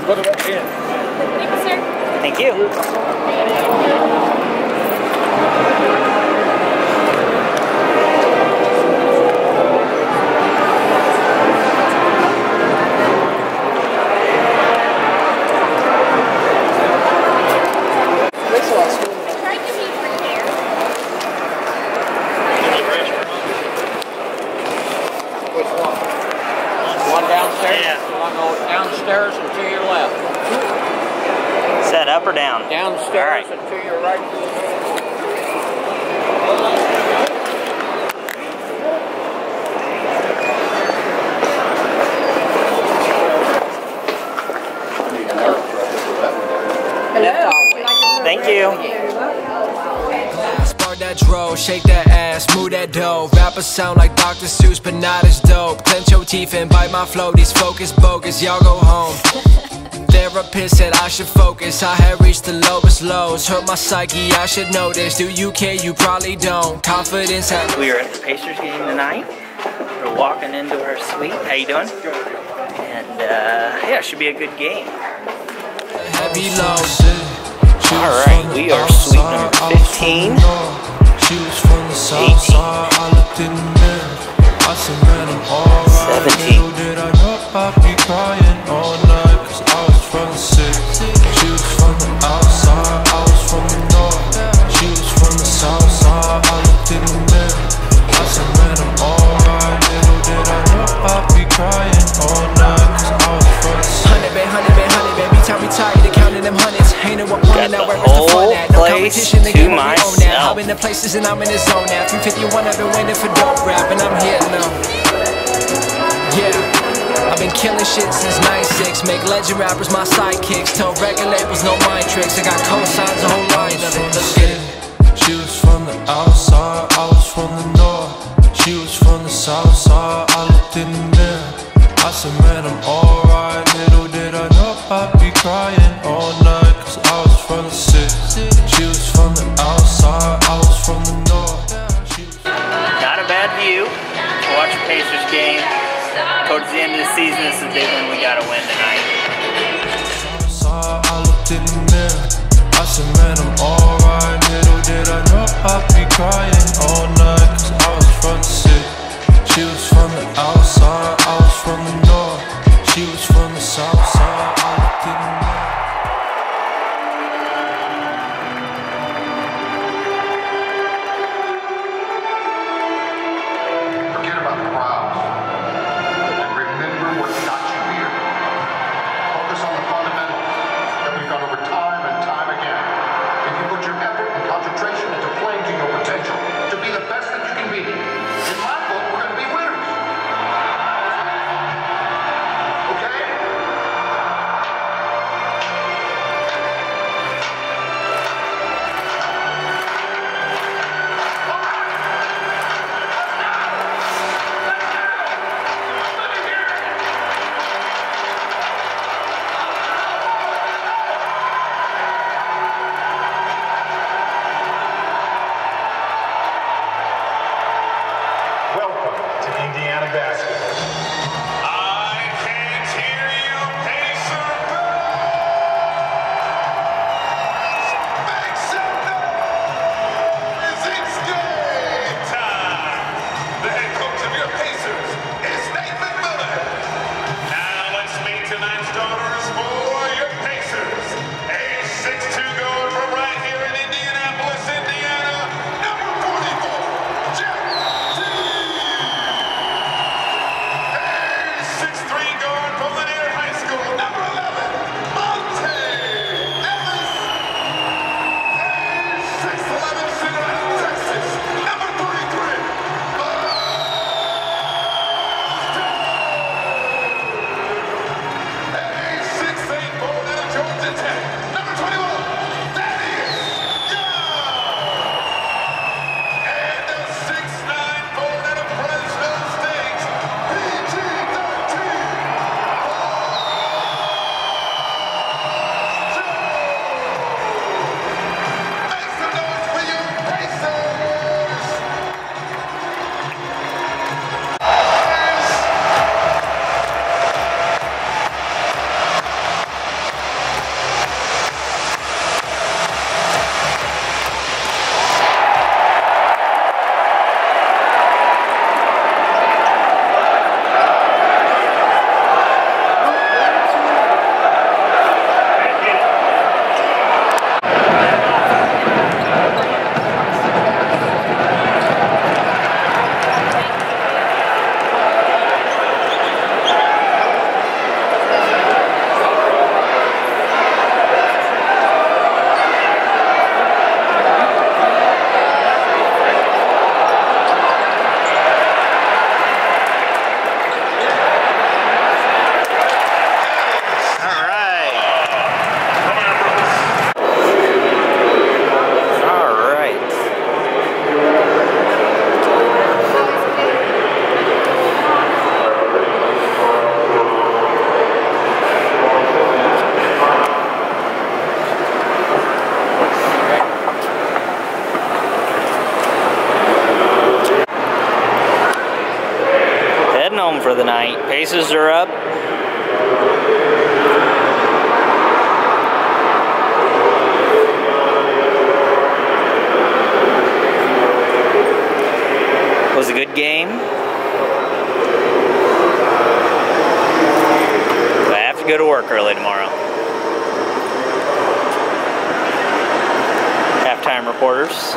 You. Put, put it in. Thank you, sir. Thank you. Try to be prepared. Which one? One downstairs? Yeah. You want go downstairs and to your left? Set up or down? Downstairs All right. and to your right. Thank you. Spark that dro, shake that ass, move that dough. Rappers sound like Dr. Seuss, but not as dope. Clench your teeth and bite my flow. These focus bogus, y'all go home. Therapist said I should focus. I had reached the lowest lows. Hurt my psyche, I should know this. Do you care? You probably don't. Confidence has. We are at the Pacers game tonight. We're walking into our suite. How you doing? And uh, yeah, it should be a good game. Heavy lows. All right, we are suite number 15. She was from the south 18. side. I looked in the mirror. I said, man, I'm alright. 17. Little did I know I'd be crying all night. Cause I was from the city. She was from the outside. I was from the north. She was from the south side. I looked in the mirror. I said, man, I'm alright. Little did I know I'd be crying all night. Cause I was from the city. Hundred bit, hundred bit, hundred. Every time we tired of counting them hundreds. Ain't no one Got now the where is the fun at? No place competition, the to game I'm in the places and I'm in the zone now. 351, I've been waiting for dope rap and I'm here now. Yeah. I've been killing shit since 96. Make legend rappers my sidekicks. Tell record labels no mind tricks. I got cosigns, season, this is big one. We got to win tonight. Man, I'm alright. Little did I know I'd be crying tonight. Pacers are up. Was a good game. I have to go to work early tomorrow. Halftime reporters.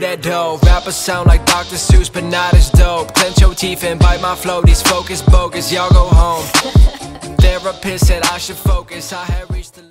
that dough. Rappers sound like Dr. Seuss, but not as dope. Clench your teeth and bite my flow. These focus bogus, y'all go home. Therapist said I should focus. I had reached the